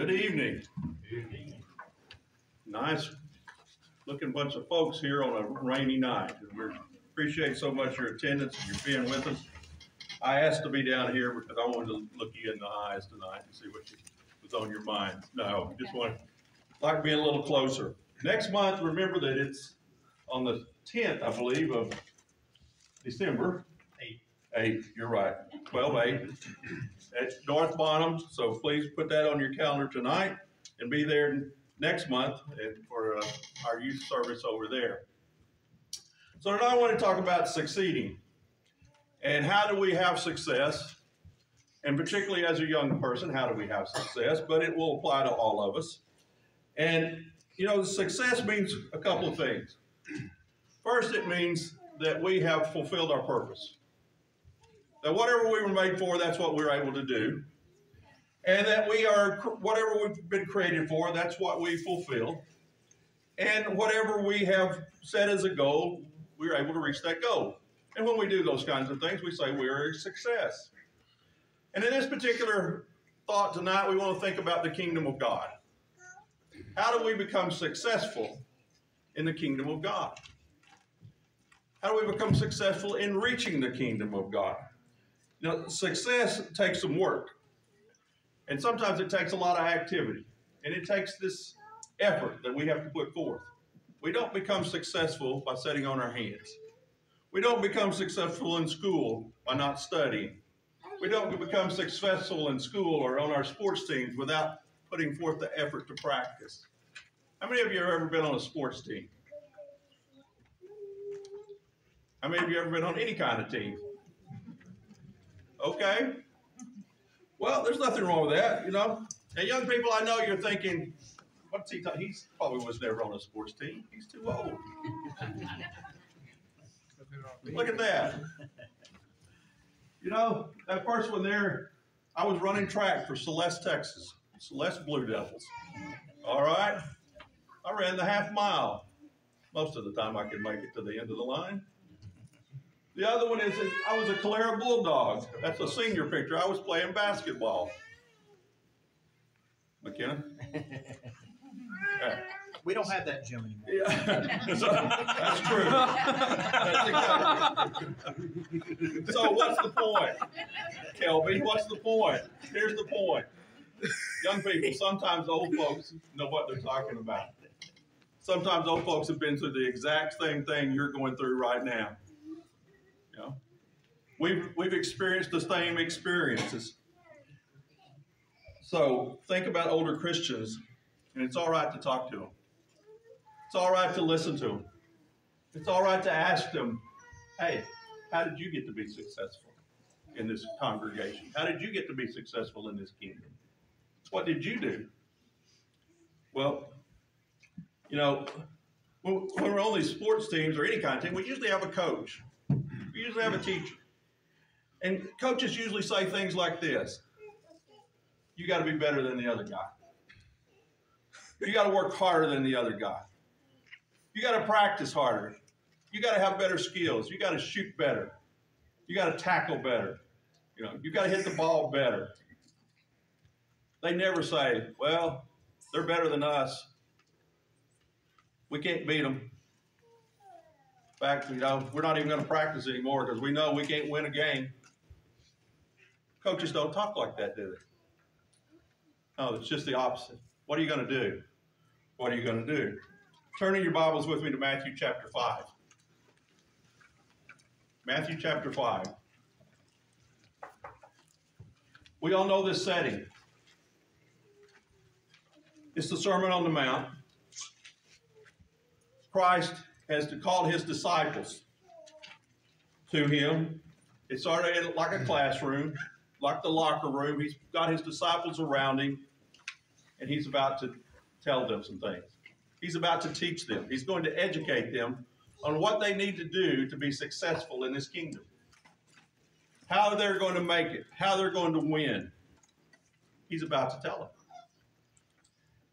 Good evening. Nice looking bunch of folks here on a rainy night. We appreciate so much your attendance and your being with us. I asked to be down here because I wanted to look you in the eyes tonight and see what was on your mind. No, just want like being a little closer. Next month, remember that it's on the 10th, I believe, of December. Eight. Eight, you're right. 12 8 at North Bonham. So please put that on your calendar tonight and be there next month for uh, our youth service over there. So tonight I want to talk about succeeding and how do we have success, and particularly as a young person, how do we have success? But it will apply to all of us. And you know, success means a couple of things. First, it means that we have fulfilled our purpose. That whatever we were made for, that's what we're able to do. And that we are, whatever we've been created for, that's what we fulfill. And whatever we have set as a goal, we're able to reach that goal. And when we do those kinds of things, we say we're a success. And in this particular thought tonight, we want to think about the kingdom of God. How do we become successful in the kingdom of God? How do we become successful in reaching the kingdom of God? Now, success takes some work. And sometimes it takes a lot of activity. And it takes this effort that we have to put forth. We don't become successful by sitting on our hands. We don't become successful in school by not studying. We don't become successful in school or on our sports teams without putting forth the effort to practice. How many of you have ever been on a sports team? How many of you have ever been on any kind of team? Okay. Well, there's nothing wrong with that, you know. Now, young people, I know you're thinking, what's he? T- he's probably was never on a sports team. He's too old. Look at that. You know, that first one there, I was running track for Celeste, Texas. Celeste Blue Devils. All right. I ran the half mile. Most of the time I could make it to the end of the line. The other one is I was a Calera Bulldog. That's a senior picture. I was playing basketball. McKenna? We don't have that gym anymore. Yeah. so, that's true. That's so what's the point? Kelby, what's the point? Here's the point. Young people, sometimes old folks know what they're talking about. Sometimes old folks have been through the exact same thing you're going through right now. We've, we've experienced the same experiences. So think about older Christians, and it's all right to talk to them. It's all right to listen to them. It's all right to ask them, hey, how did you get to be successful in this congregation? How did you get to be successful in this kingdom? What did you do? Well, you know, when we're on these sports teams or any kind of team, we usually have a coach. We usually have a teacher. And coaches usually say things like this You got to be better than the other guy. You got to work harder than the other guy. You got to practice harder. You got to have better skills. You got to shoot better. You got to tackle better. You know, you got to hit the ball better. They never say, well, they're better than us. We can't beat them. In fact, you know, we're not even going to practice anymore because we know we can't win a game. Coaches don't talk like that, do they? No, it's just the opposite. What are you going to do? What are you going to do? Turn in your Bibles with me to Matthew chapter 5. Matthew chapter 5. We all know this setting. It's the Sermon on the Mount. Christ has to call his disciples to him. It's sort of like a classroom, like the locker room. He's got his disciples around him, and he's about to tell them some things. He's about to teach them. He's going to educate them on what they need to do to be successful in this kingdom. How they're going to make it, how they're going to win. He's about to tell them.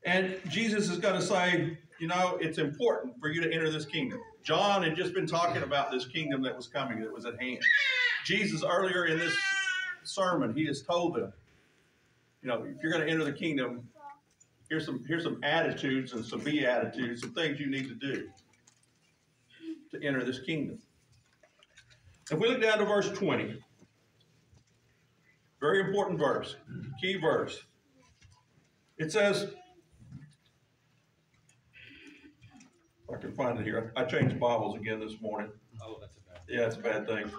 And Jesus is going to say, you know, it's important for you to enter this kingdom. John had just been talking about this kingdom that was coming, that was at hand. Jesus, earlier in this sermon, he has told them, you know, if you're going to enter the kingdom, here's some, here's some attitudes and some beatitudes, some things you need to do to enter this kingdom. If we look down to verse 20, very important verse, key verse. It says, I can find it here. I changed Bibles again this morning. Oh, that's a bad. Yeah, it's a bad thing.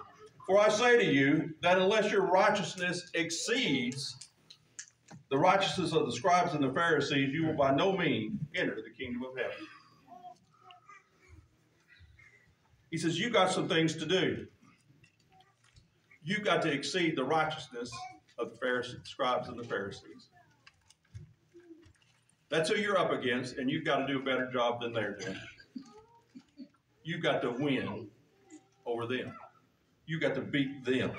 For I say to you that unless your righteousness exceeds the righteousness of the scribes and the Pharisees, you will by no means enter the kingdom of heaven. He says, You got some things to do. You've got to exceed the righteousness of the Pharisees, scribes and the Pharisees. That's who you're up against, and you've got to do a better job than they're doing. You've got to win over them. You got to beat them.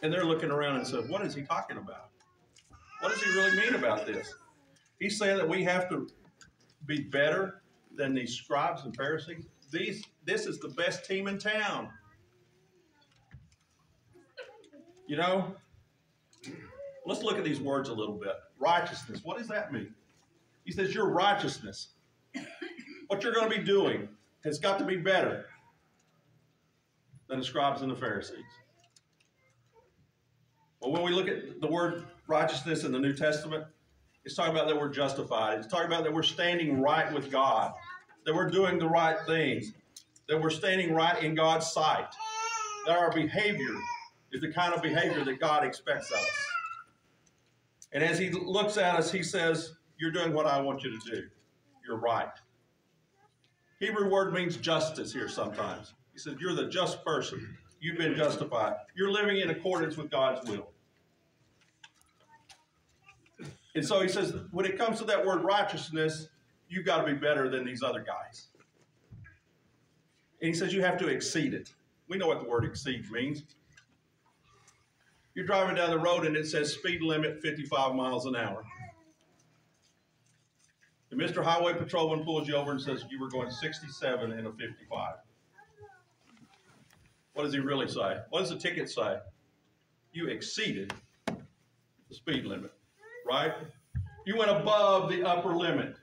And they're looking around and said, What is he talking about? What does he really mean about this? He's saying that we have to be better than these scribes and Pharisees. These, this is the best team in town. You know, let's look at these words a little bit. Righteousness, what does that mean? He says, Your righteousness, what you're going to be doing, has got to be better than the scribes and the Pharisees. Well, when we look at the word righteousness in the New Testament, it's talking about that we're justified. It's talking about that we're standing right with God, that we're doing the right things, that we're standing right in God's sight, that our behavior is the kind of behavior that God expects of us. And as He looks at us, He says, You're doing what I want you to do. You're right. Hebrew word means justice here sometimes. He said, You're the just person. You've been justified. You're living in accordance with God's will. And so he says, when it comes to that word righteousness, you've got to be better than these other guys. And he says, you have to exceed it. We know what the word exceed means. You're driving down the road and it says speed limit 55 miles an hour. And Mr. Highway Patrolman pulls you over and says you were going 67 in a 55. What does he really say? What does the ticket say? You exceeded the speed limit, right? You went above the upper limit.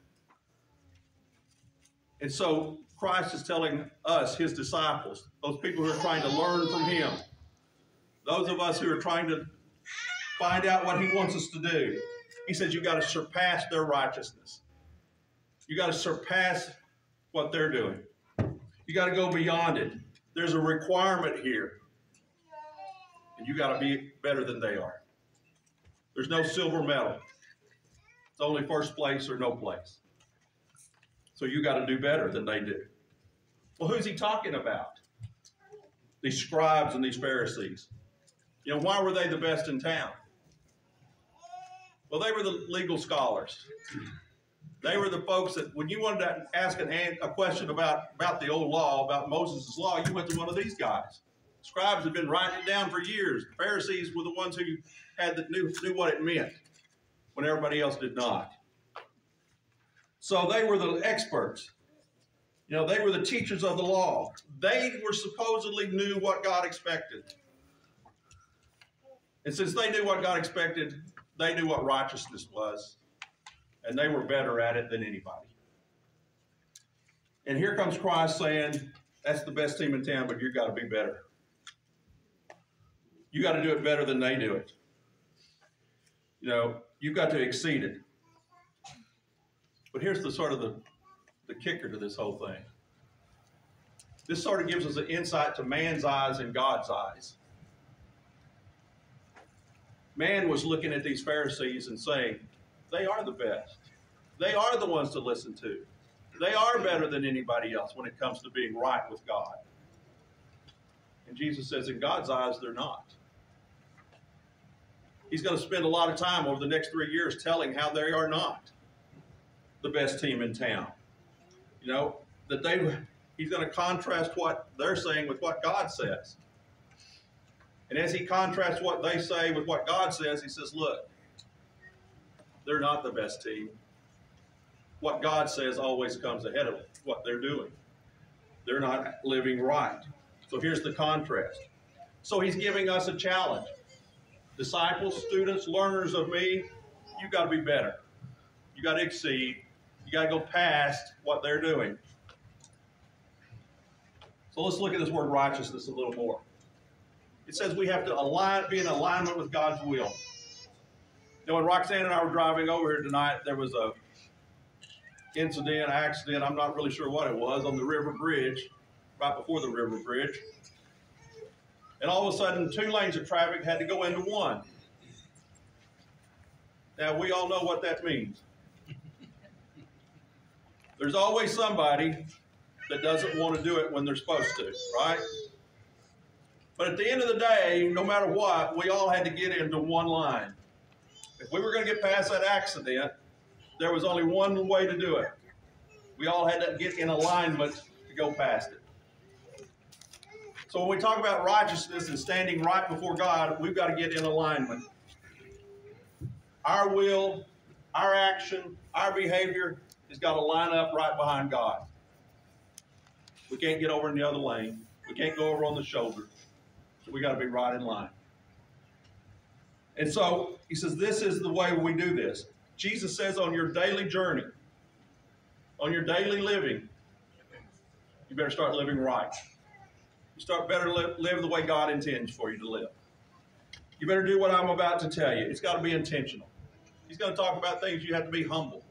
And so Christ is telling us, his disciples, those people who are trying to learn from him, those of us who are trying to find out what he wants us to do, he says you've got to surpass their righteousness. You got to surpass what they're doing. You got to go beyond it. There's a requirement here. And you got to be better than they are. There's no silver medal. It's only first place or no place. So you got to do better than they do. Well, who's he talking about? These scribes and these Pharisees. You know, why were they the best in town? Well, they were the legal scholars. They were the folks that when you wanted to ask an, a question about, about the old law, about Moses' law, you went to one of these guys. Scribes had been writing it down for years. The Pharisees were the ones who had the, knew, knew what it meant when everybody else did not. So they were the experts. You know, they were the teachers of the law. They were supposedly knew what God expected. And since they knew what God expected, they knew what righteousness was and they were better at it than anybody. And here comes Christ saying, That's the best team in town, but you've got to be better. You got to do it better than they do it. You know, you've got to exceed it. But here's the sort of the, the kicker to this whole thing. This sort of gives us an insight to man's eyes and God's eyes. Man was looking at these Pharisees and saying, they are the best. They are the ones to listen to. They are better than anybody else when it comes to being right with God. And Jesus says, in God's eyes, they're not. He's going to spend a lot of time over the next three years telling how they are not the best team in town. You know, that they, he's going to contrast what they're saying with what God says. And as he contrasts what they say with what God says, he says, look, they're not the best team. What God says always comes ahead of what they're doing. They're not living right. So here's the contrast. So he's giving us a challenge. Disciples, students, learners of me, You've got to be better. You got to exceed. You got to go past what they're doing. So let's look at this word righteousness a little more. It says we have to align, be in alignment with God's will. You know, when Roxanne and I were driving over here tonight, there was a incident, accident, I'm not really sure what it was, on the river bridge, right before the river bridge. And all of a sudden, two lanes of traffic had to go into one. Now, we all know what that means. There's always somebody that doesn't want to do it when they're supposed to, right? But at the end of the day, no matter what, we all had to get into one line. If we were going to get past that accident, there was only one way to do it. We all had to get in alignment to go past it. So when we talk about righteousness and standing right before God, we've got to get in alignment. Our will, our action, our behavior has got to line up right behind God. We can't get over in the other lane. We can't go over on the shoulder. So we got to be right in line. And so he says, This is the way we do this. Jesus says, on your daily journey, on your daily living, you better start living right. You start better live, live the way God intends for you to live. You better do what I'm about to tell you. It's got to be intentional. He's going to talk about things you have to be humble.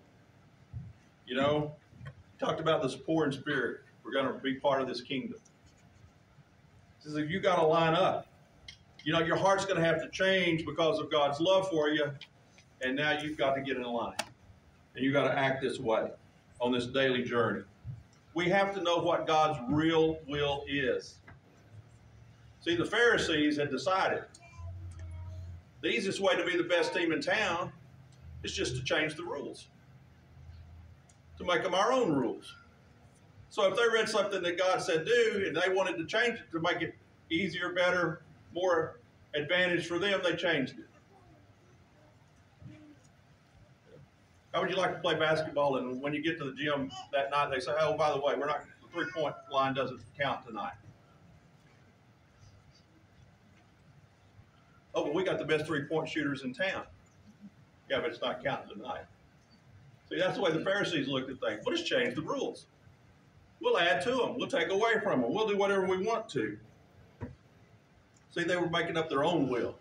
You know, he talked about this poor in spirit. We're going to be part of this kingdom. He says, if you got to line up, you know, your heart's going to have to change because of God's love for you, and now you've got to get in line. And you've got to act this way on this daily journey. We have to know what God's real will is. See, the Pharisees had decided the easiest way to be the best team in town is just to change the rules, to make them our own rules. So if they read something that God said do and they wanted to change it to make it easier, better, more advantage for them, they changed it. How would you like to play basketball? And when you get to the gym that night, they say, "Oh, by the way, we're not the three-point line doesn't count tonight." Oh, but we got the best three-point shooters in town. Yeah, but it's not counting tonight. See, that's the way the Pharisees looked at things. We'll just change the rules. We'll add to them. We'll take away from them. We'll do whatever we want to. See, they were making up their own will,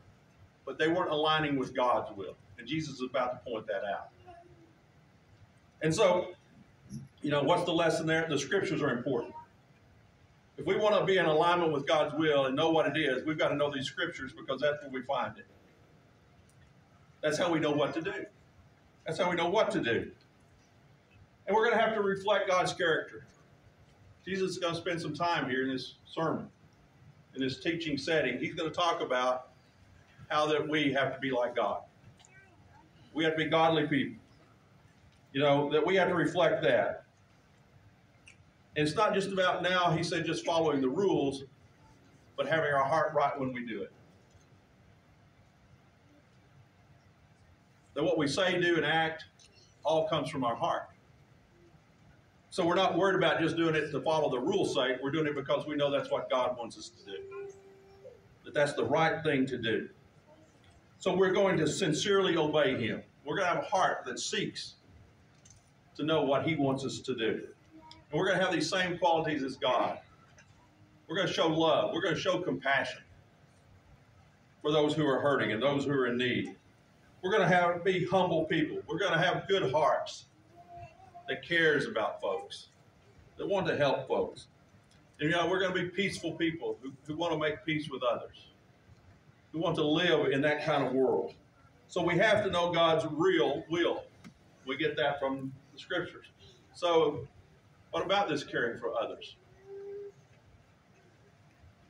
but they weren't aligning with God's will. And Jesus is about to point that out. And so, you know, what's the lesson there? The scriptures are important. If we want to be in alignment with God's will and know what it is, we've got to know these scriptures because that's where we find it. That's how we know what to do. That's how we know what to do. And we're going to have to reflect God's character. Jesus is going to spend some time here in this sermon, in this teaching setting. He's going to talk about how that we have to be like God. We have to be godly people. You know, that we have to reflect that. And it's not just about now, he said, just following the rules, but having our heart right when we do it. That what we say, do, and act all comes from our heart. So we're not worried about just doing it to follow the rules sake. We're doing it because we know that's what God wants us to do. That that's the right thing to do. So we're going to sincerely obey Him. We're going to have a heart that seeks to know what He wants us to do. And we're going to have these same qualities as God. We're going to show love. We're going to show compassion for those who are hurting and those who are in need. We're going to have be humble people. We're going to have good hearts that cares about folks, that want to help folks. And you know, we're going to be peaceful people who, who want to make peace with others, who want to live in that kind of world. So we have to know God's real will. We get that from the scriptures. So, what about this caring for others?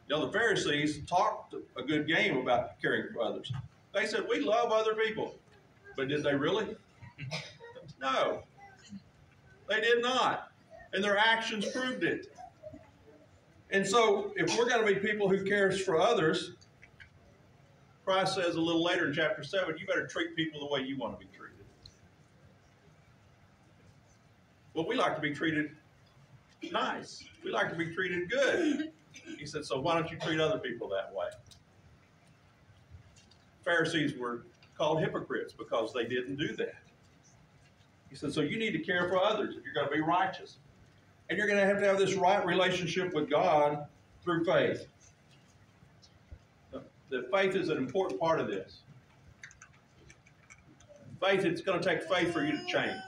You know, the Pharisees talked a good game about caring for others. They said, We love other people. But did they really? No. They did not. And their actions proved it. And so, if we're going to be people who cares for others, Christ says a little later in chapter 7, you better treat people the way you want to be treated. Well, we like to be treated nice. We like to be treated good. He said, so why don't you treat other people that way? Pharisees were called hypocrites because they didn't do that. He said, so you need to care for others if you're going to be righteous. And you're going to have to have this right relationship with God through faith. The faith is an important part of this. Faith, it's going to take faith for you to change.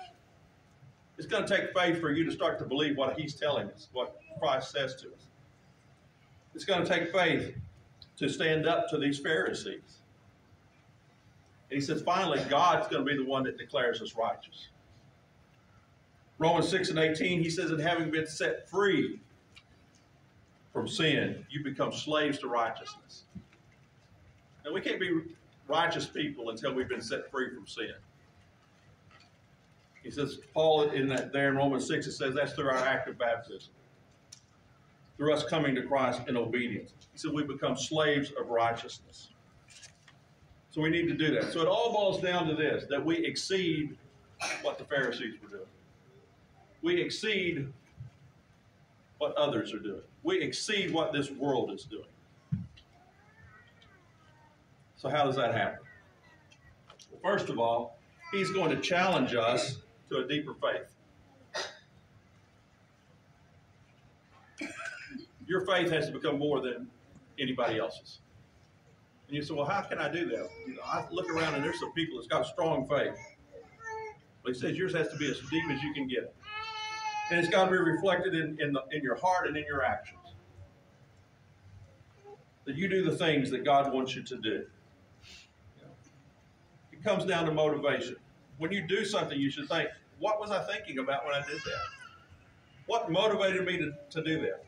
It's going to take faith for you to start to believe what He's telling us, what Christ says to us. It's going to take faith to stand up to these Pharisees. And he says, finally, God's going to be the one that declares us righteous. Romans 6 and 18, he says, and having been set free from sin, you become slaves to righteousness. And we can't be righteous people until we've been set free from sin. He says, Paul in that there in Romans 6, it says that's through our act of baptism. Through us coming to Christ in obedience. He said we become slaves of righteousness. So we need to do that. So it all boils down to this that we exceed what the Pharisees were doing. We exceed what others are doing. We exceed what this world is doing. So, how does that happen? Well, first of all, he's going to challenge us to a deeper faith. Your faith has to become more than anybody else's. And you say, well, how can I do that? You know, I look around and there's some people that's got strong faith. But he says yours has to be as deep as you can get it. And it's got to be reflected in, in, the, in your heart and in your actions. That you do the things that God wants you to do. It comes down to motivation. When you do something, you should think, what was I thinking about when I did that? What motivated me to, to do that?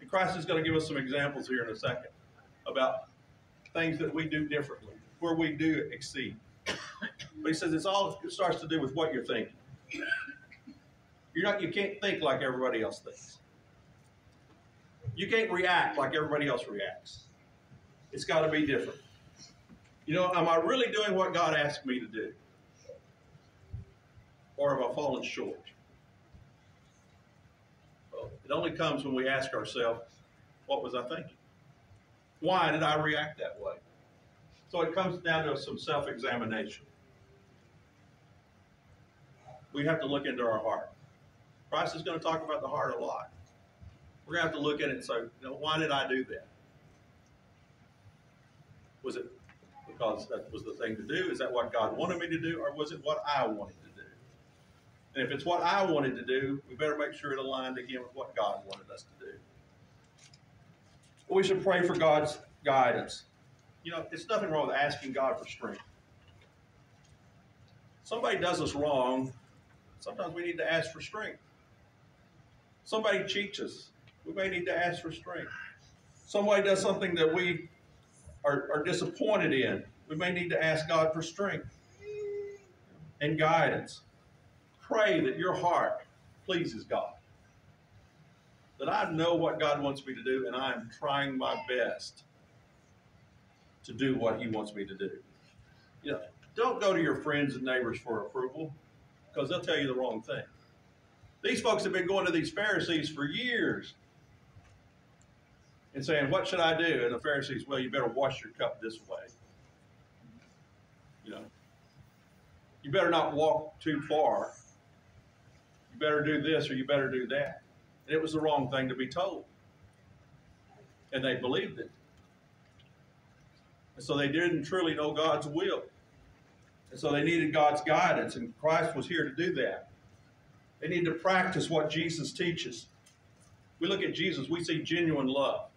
And Christ is going to give us some examples here in a second about things that we do differently, where we do exceed. But he says it's all it starts to do with what you're thinking. You're not you can't think like everybody else thinks. You can't react like everybody else reacts. It's got to be different. You know, am I really doing what God asked me to do? Or have I fallen short? Well, it only comes when we ask ourselves, what was I thinking? Why did I react that way? So it comes down to some self examination. We have to look into our heart. Christ is going to talk about the heart a lot. We're going to have to look at it and say, you know, why did I do that? Was it because that was the thing to do? Is that what God wanted me to do? Or was it what I wanted to do? And if it's what I wanted to do, we better make sure it aligned again with what God wanted us to do we should pray for God's guidance. You know, it's nothing wrong with asking God for strength. Somebody does us wrong, sometimes we need to ask for strength. Somebody cheats us, we may need to ask for strength. Somebody does something that we are, are disappointed in, we may need to ask God for strength and guidance. Pray that your heart pleases God that I know what God wants me to do and I am trying my best to do what He wants me to do. You know, don't go to your friends and neighbors for approval because they'll tell you the wrong thing. These folks have been going to these Pharisees for years and saying, What should I do? And the Pharisees, Well, you better wash your cup this way. You know, you better not walk too far. You better do this or you better do that. And it was the wrong thing to be told. And they believed it. And so they didn't truly know God's will. And so they needed God's guidance, and Christ was here to do that. They need to practice what Jesus teaches. We look at Jesus, we see genuine love,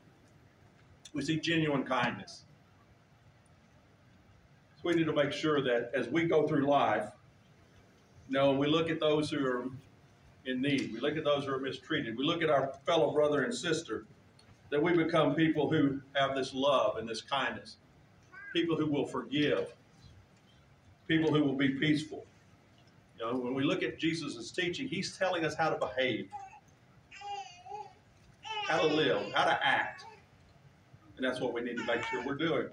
we see genuine kindness. So we need to make sure that as we go through life, you know, we look at those who are in need. We look at those who are mistreated. We look at our fellow brother and sister, that we become people who have this love and this kindness, people who will forgive, people who will be peaceful. You know, when we look at Jesus' teaching, he's telling us how to behave, how to live, how to act. And that's what we need to make sure we're doing.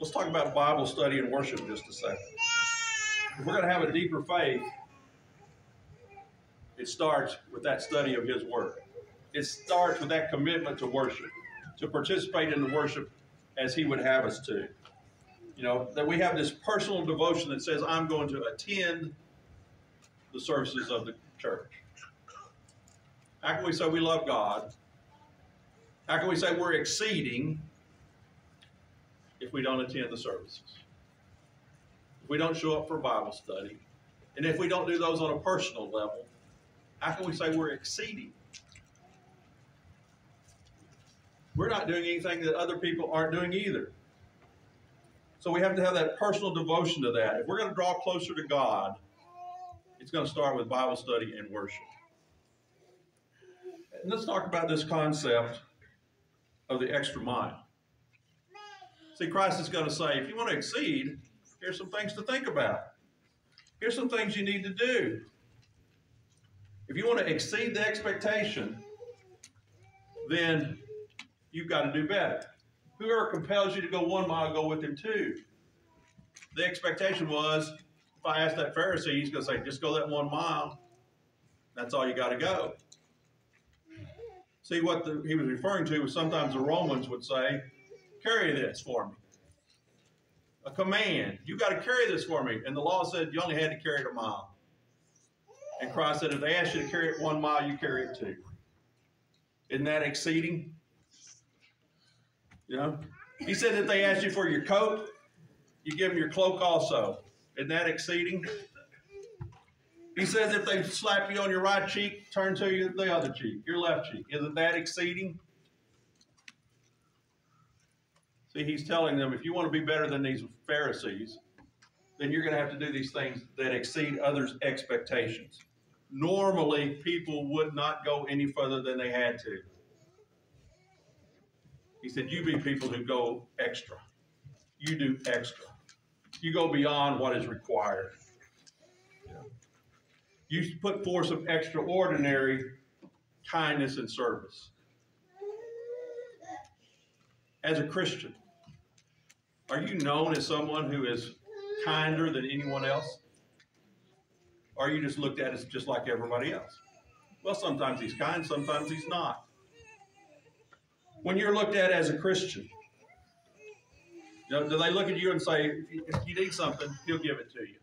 Let's talk about Bible study and worship just a second. If we're going to have a deeper faith, it starts with that study of His Word. It starts with that commitment to worship, to participate in the worship as He would have us to. You know, that we have this personal devotion that says, I'm going to attend the services of the church. How can we say we love God? How can we say we're exceeding if we don't attend the services? If we don't show up for Bible study, and if we don't do those on a personal level, how can we say we're exceeding? We're not doing anything that other people aren't doing either. So we have to have that personal devotion to that. If we're going to draw closer to God, it's going to start with Bible study and worship. And let's talk about this concept of the extra mile. See, Christ is going to say, if you want to exceed, here's some things to think about. Here's some things you need to do. If you want to exceed the expectation, then you've got to do better. Whoever compels you to go one mile, go with him two. The expectation was, if I ask that Pharisee, he's going to say, just go that one mile. That's all you got to go. See, what the, he was referring to was sometimes the Romans would say, carry this for me. A command. you've got to carry this for me. And the law said you only had to carry it a mile. And Christ said, if they ask you to carry it one mile, you carry it two. Isn't that exceeding? You know? He said that they ask you for your coat, you give them your cloak also. Isn't that exceeding? He says if they slap you on your right cheek, turn to you the other cheek, your left cheek. Isn't that exceeding? See, he's telling them if you want to be better than these Pharisees, then you're going to have to do these things that exceed others' expectations. Normally, people would not go any further than they had to. He said, You be people who go extra. You do extra. You go beyond what is required. You put forth some extraordinary kindness and service. As a Christian, are you known as someone who is kinder than anyone else? Or are you just looked at as just like everybody else? Well, sometimes he's kind, sometimes he's not. When you're looked at as a Christian, do they look at you and say, if you need something, he'll give it to you.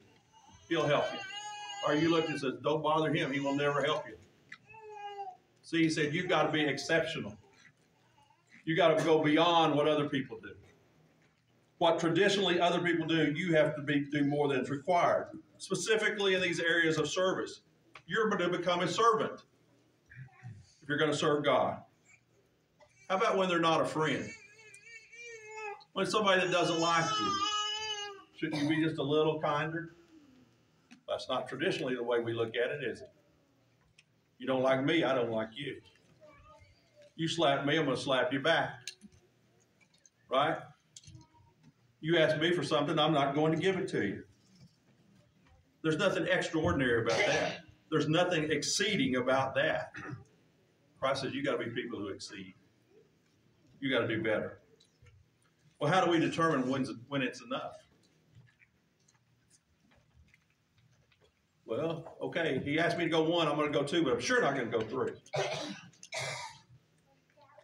He'll help you. Or you look and says, don't bother him, he will never help you. See, he said, you've got to be exceptional. You got to go beyond what other people do. What traditionally other people do, you have to be, do more than is required. Specifically in these areas of service, you're going to become a servant if you're going to serve God. How about when they're not a friend? When somebody that doesn't like you, shouldn't you be just a little kinder? That's not traditionally the way we look at it, is it? You don't like me, I don't like you. You slap me, I'm going to slap you back. Right? You ask me for something, I'm not going to give it to you. There's nothing extraordinary about that. There's nothing exceeding about that. Christ says you got to be people who exceed. You got to do better. Well, how do we determine when's, when it's enough? Well, okay, he asked me to go one, I'm going to go two, but I'm sure not going to go three.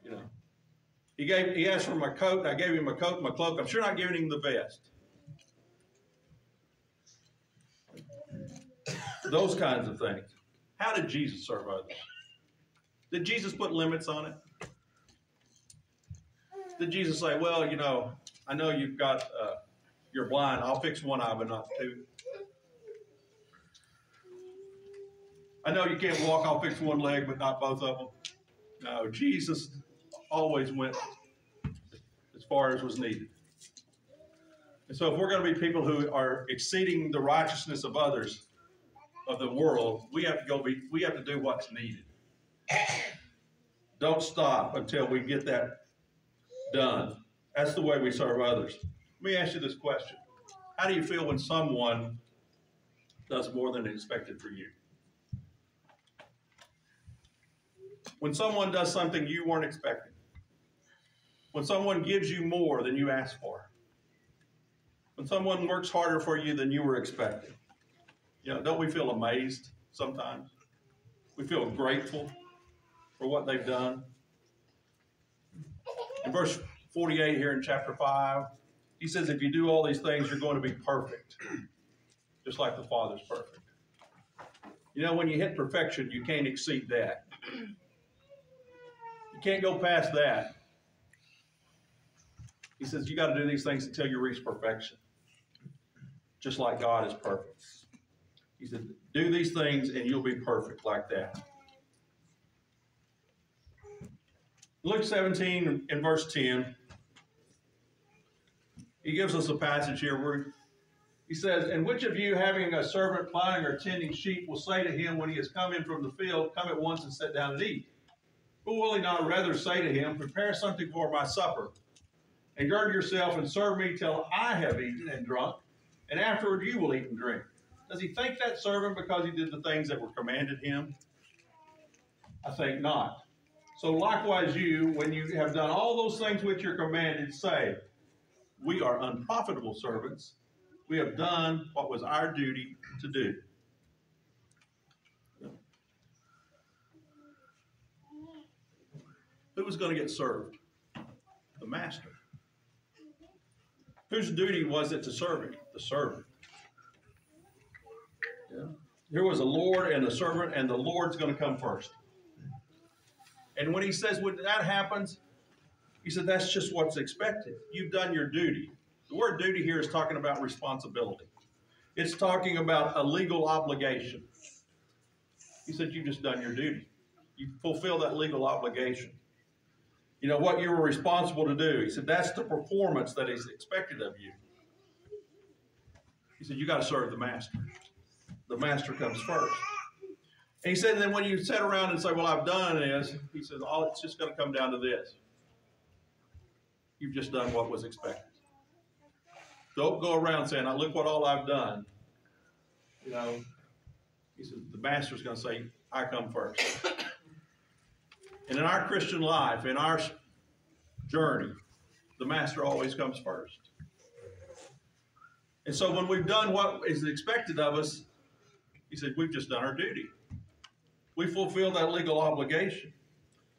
You know, he gave, he asked for my coat, I gave him my coat, my cloak. I'm sure not giving him the vest. Those kinds of things. How did Jesus serve others? Did Jesus put limits on it? Did Jesus say, well, you know, I know you've got, uh, you're blind, I'll fix one eye, but not two? I know you can't walk, I'll fix one leg, but not both of them. No, Jesus always went as far as was needed. And so, if we're going to be people who are exceeding the righteousness of others, of the world, we have to go be, we have to do what's needed. Don't stop until we get that done. That's the way we serve others. Let me ask you this question How do you feel when someone does more than expected for you? When someone does something you weren't expecting, when someone gives you more than you asked for, when someone works harder for you than you were expecting, you know, don't we feel amazed sometimes? We feel grateful for what they've done. In verse 48 here in chapter 5, He says, if you do all these things, you're going to be perfect, just like the Father's perfect. You know, when you hit perfection, you can't exceed that. You can't go past that. He says, you got to do these things until you reach perfection, just like God is perfect. He said, do these things and you'll be perfect like that. Luke 17 and verse 10, he gives us a passage here where he says, And which of you, having a servant plowing or tending sheep, will say to him when he has come in from the field, Come at once and sit down and eat? But will he not rather say to him, Prepare something for my supper, and gird yourself and serve me till I have eaten and drunk, and afterward you will eat and drink? Does he thank that servant because he did the things that were commanded him? I think not. So likewise, you, when you have done all those things which you're commanded, say, We are unprofitable servants. We have done what was our duty to do. Who was going to get served? The master. Whose duty was it to serve him? The servant. Yeah. There was a Lord and a servant, and the Lord's going to come first. And when he says when that happens, he said that's just what's expected. You've done your duty. The word duty here is talking about responsibility. It's talking about a legal obligation. He said you've just done your duty. You fulfill that legal obligation. You know what you were responsible to do. He said that's the performance that is expected of you. He said you got to serve the master. The master comes first. And he said, and then when you sit around and say, Well, I've done this, he says, Oh, it's just going to come down to this. You've just done what was expected. Don't go around saying, "Now look what all I've done." You know, he says, the master's going to say, I come first. and in our Christian life, in our journey, the master always comes first. And so when we've done what is expected of us, he said, we've just done our duty. We fulfill that legal obligation.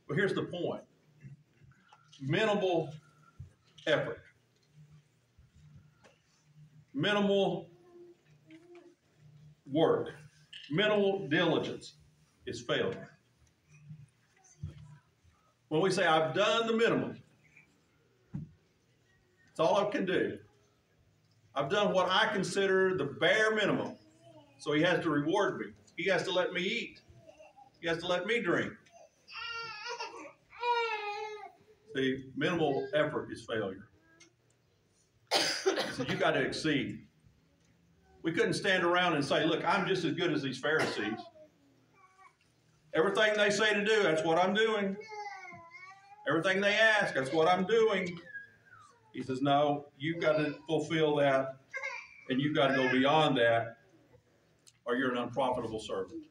But here's the point minimal effort, minimal work, minimal diligence is failure. When we say, I've done the minimum, it's all I can do. I've done what I consider the bare minimum. So he has to reward me. He has to let me eat. He has to let me drink. See, minimal effort is failure. So you got to exceed. We couldn't stand around and say, look, I'm just as good as these Pharisees. Everything they say to do, that's what I'm doing. Everything they ask, that's what I'm doing. He says, no, you've got to fulfill that, and you've got to go beyond that, or you're an unprofitable servant.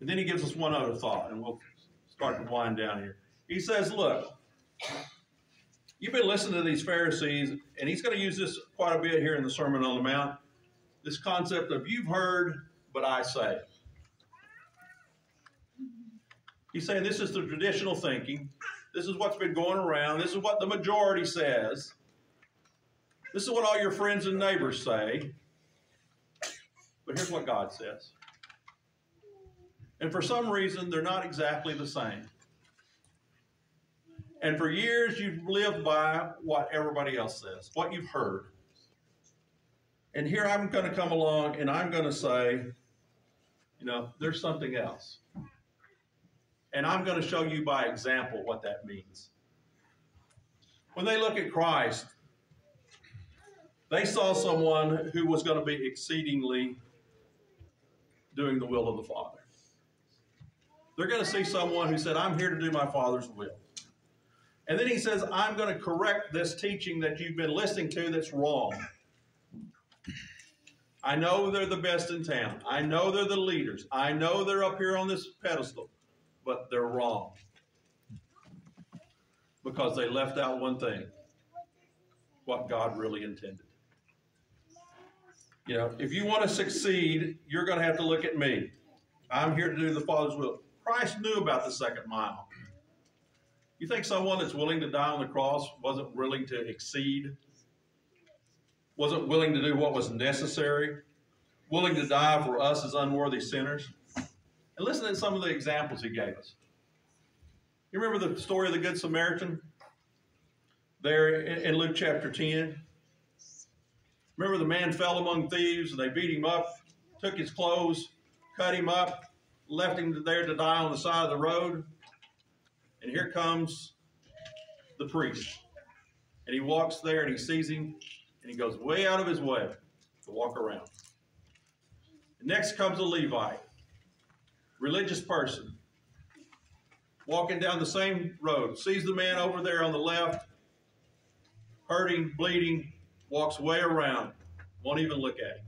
And then he gives us one other thought, and we'll start to wind down here. He says, Look, you've been listening to these Pharisees, and he's going to use this quite a bit here in the Sermon on the Mount this concept of you've heard, but I say. He's saying this is the traditional thinking. This is what's been going around. This is what the majority says. This is what all your friends and neighbors say. But here's what God says. And for some reason, they're not exactly the same. And for years, you've lived by what everybody else says, what you've heard. And here I'm going to come along and I'm going to say, you know, there's something else. And I'm going to show you by example what that means. When they look at Christ, they saw someone who was going to be exceedingly doing the will of the Father. They're going to see someone who said, I'm here to do my Father's will. And then he says, I'm going to correct this teaching that you've been listening to that's wrong. I know they're the best in town. I know they're the leaders. I know they're up here on this pedestal, but they're wrong. Because they left out one thing what God really intended. You know, if you want to succeed, you're going to have to look at me. I'm here to do the Father's will. Christ knew about the second mile. You think someone that's willing to die on the cross wasn't willing to exceed, wasn't willing to do what was necessary, willing to die for us as unworthy sinners? And listen to some of the examples he gave us. You remember the story of the Good Samaritan? There in, Luke chapter 10. Remember the man fell among thieves and they beat him up, took his clothes, cut him up, left him there to die on the side of the road. And here comes the priest. And he walks there and he sees him and he goes way out of his way to walk around. next comes a Levite, religious person, walking down the same road, sees the man over there on the left, hurting, bleeding, walks way around, won't even look at him.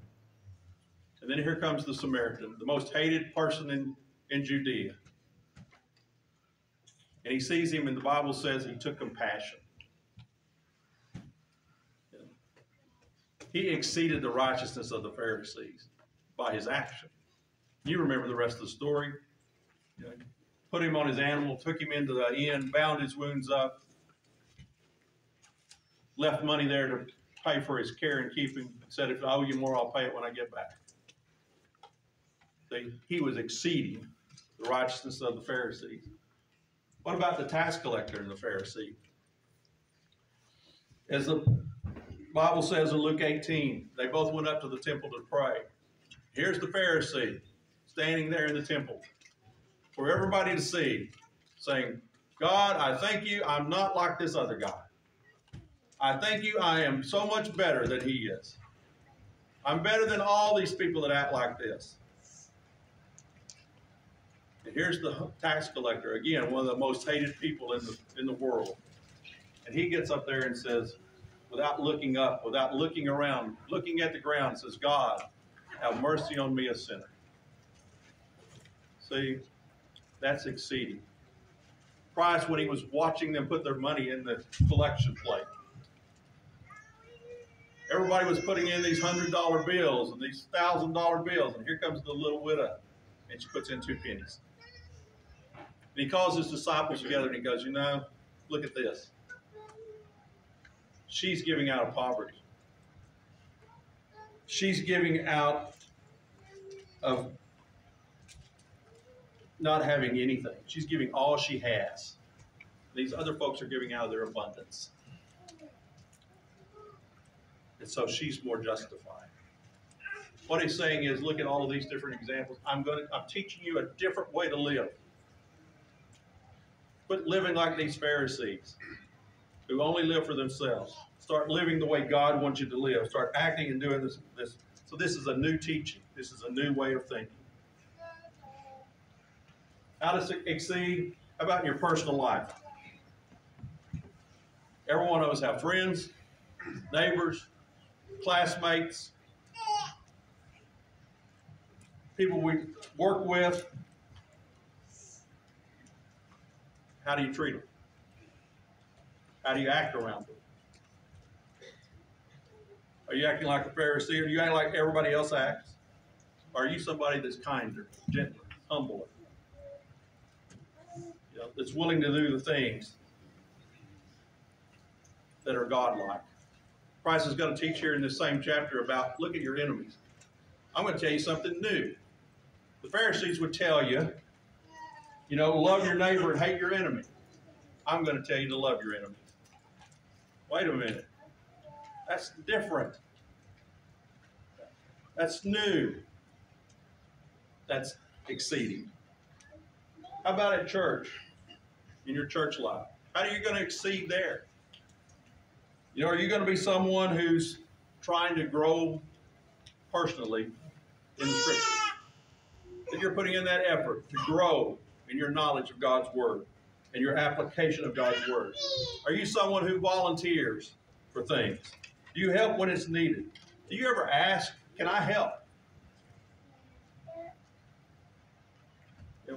And then here comes the Samaritan, the most hated person in, in Judea. And he sees him, and the Bible says he took compassion. He exceeded the righteousness of the Pharisees by his action. You remember the rest of the story. put him on his animal, took him into the inn, bound his wounds up, left money there to pay for his care and keeping. Said, if I owe you more, I'll pay it when I get back. See, he was exceeding the righteousness of the Pharisees. What about the tax collector and the Pharisee? As the Bible says in Luke 18, they both went up to the temple to pray. Here's the Pharisee standing there in the temple for everybody to see, saying, God, I thank you, I'm not like this other guy. I thank you, I am so much better than he is. I'm better than all these people that act like this. Here's the tax collector, again, one of the most hated people in the, in the world. And he gets up there and says, without looking up, without looking around, looking at the ground, says, God, have mercy on me, a sinner. See, that's exceeding. Christ, when he was watching them put their money in the collection plate, everybody was putting in these hundred dollar bills and these thousand dollar bills, and here comes the little widow, and she puts in two pennies. And he calls his disciples together and he goes, You know, look at this. She's giving out of poverty. She's giving out of not having anything. She's giving all she has. These other folks are giving out of their abundance. And so she's more justified. What he's saying is, look at all of these different examples. I'm going to, I'm teaching you a different way to live. Quit living like these Pharisees who only live for themselves. Start living the way God wants you to live. Start acting and doing this. this. So this is a new teaching. This is a new way of thinking. How to exceed? How about in your personal life? Every one of us have friends, neighbors, classmates, people we work with. How do you treat them? How do you act around them? Are you acting like a Pharisee? Are you acting like everybody else acts? Are you somebody that's kinder, gentler, humbler? You know, that's willing to do the things that are godlike. Christ is going to teach here in this same chapter about look at your enemies. I'm going to tell you something new. The Pharisees would tell you, you know, love your neighbor and hate your enemy. I'm going to tell you to love your enemy. Wait a minute. That's different. That's new. That's exceeding. How about at church? In your church life? How are you going to exceed there? You know, are you going to be someone who's trying to grow personally in the scriptures? That you're putting in that effort to grow in your knowledge of God's word and your application of God's word? Are you someone who volunteers for things? Do you help when it's needed? Do you ever ask, can I help?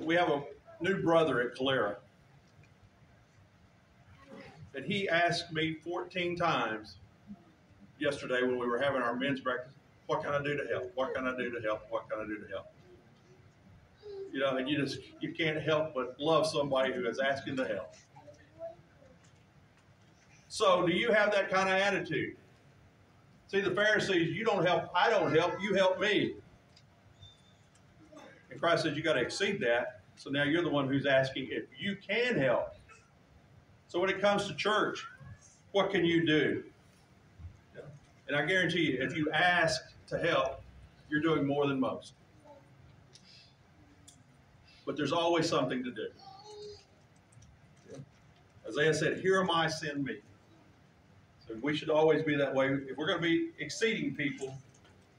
We have a new brother at Calera And he asked me 14 times yesterday when we were having our men's breakfast, what can I do to help? What can I do to help? What can I do to help? You know, and you just you can't help but love somebody who is asking to help. So, do you have that kind of attitude? See, the Pharisees, you don't help, I don't help, you help me. And Christ says you got to exceed that. So now you're the one who's asking if you can help. So when it comes to church, what can you do? And I guarantee you, if you ask to help, you're doing more than most. But there's always something to do. Isaiah said, Here am I, send me. So we should always be that way. If we're going to be exceeding people,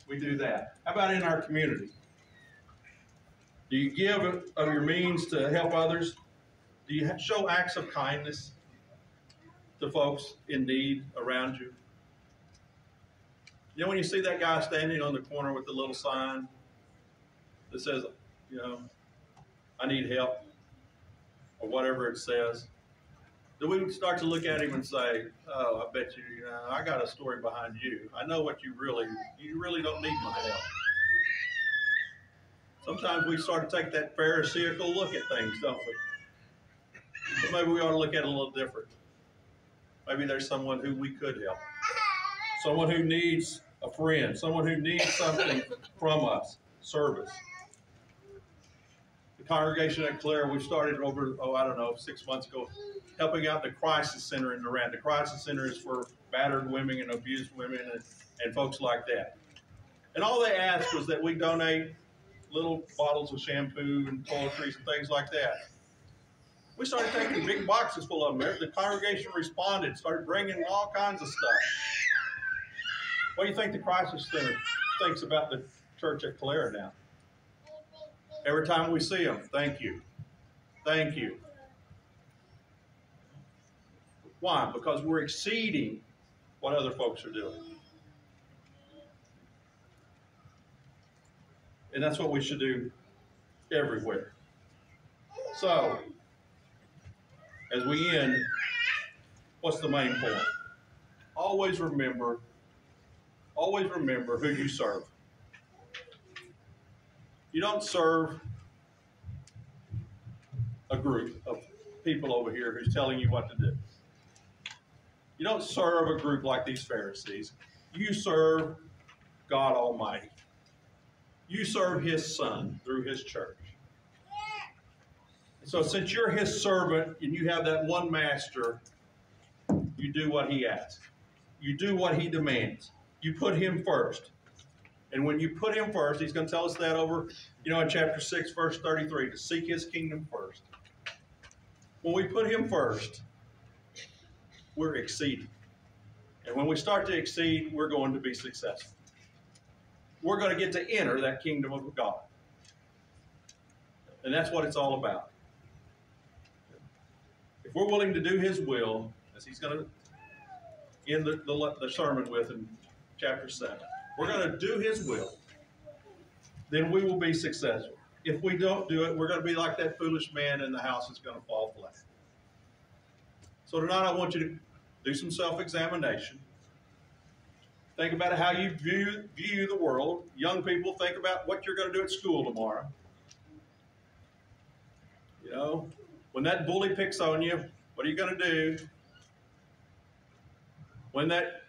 we do that. How about in our community? Do you give of your means to help others? Do you show acts of kindness to folks in need around you? You know, when you see that guy standing on the corner with the little sign that says, you know, I need help, or whatever it says, do we start to look at him and say, oh, I bet you, you know, I got a story behind you. I know what you really, you really don't need my help. Sometimes we start to take that pharisaical look at things, don't we? But maybe we ought to look at it a little different. Maybe there's someone who we could help. Someone who needs a friend, someone who needs something from us, service. Congregation at Calera, we started over, oh, I don't know, six months ago, helping out the crisis center in Durant. The crisis center is for battered women and abused women and, and folks like that. And all they asked was that we donate little bottles of shampoo and toiletries and things like that. We started taking big boxes full of them. The congregation responded, started bringing all kinds of stuff. What do you think the crisis center thinks about the church at Calera now? Every time we see them, thank you. Thank you. Why? Because we're exceeding what other folks are doing. And that's what we should do everywhere. So, as we end, what's the main point? Always remember, always remember who you serve. You don't serve a group of people over here who's telling you what to do. You don't serve a group like these Pharisees. You serve God Almighty. You serve his son through his church. So since you're his servant and you have that one master, you do what he asks. You do what he demands. You put him first. And when you put him first, he's going to tell us that over, you know, in chapter 6, verse 33, to seek his kingdom first. When we put him first, we're exceeding. And when we start to exceed, we're going to be successful we're going to get to enter that kingdom of God. And that's what it's all about. If we're willing to do His will, as He's going to end the, the, the sermon with in chapter 7, we're going to do His will, then we will be successful. If we don't do it, we're going to be like that foolish man and the house is going to fall flat. So tonight I want you to do some self examination. Think about how you view, view the world. Young people, think about what you're going to do at school tomorrow. You know, when that bully picks on you, what are you going to do? When that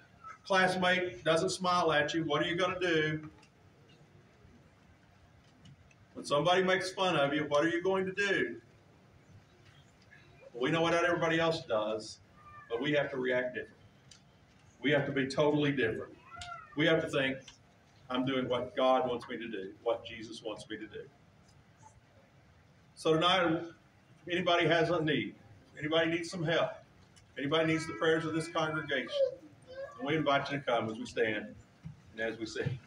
classmate doesn't smile at you, what are you going to do? When somebody makes fun of you, what are you going to do? We know what everybody else does, but we have to react different. We have to be totally different. We have to think, I'm doing what God wants me to do, what Jesus wants me to do. So tonight, anybody has a need, anybody needs some help, anybody needs the prayers of this congregation, we invite you to come as we stand and as we sing.